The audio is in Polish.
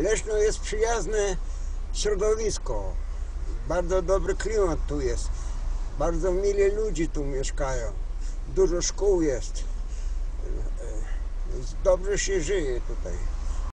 Leszno jest przyjazne środowisko. Bardzo dobry klimat tu jest. Bardzo mili ludzie tu mieszkają. Dużo szkół jest. E, e, dobrze się żyje tutaj.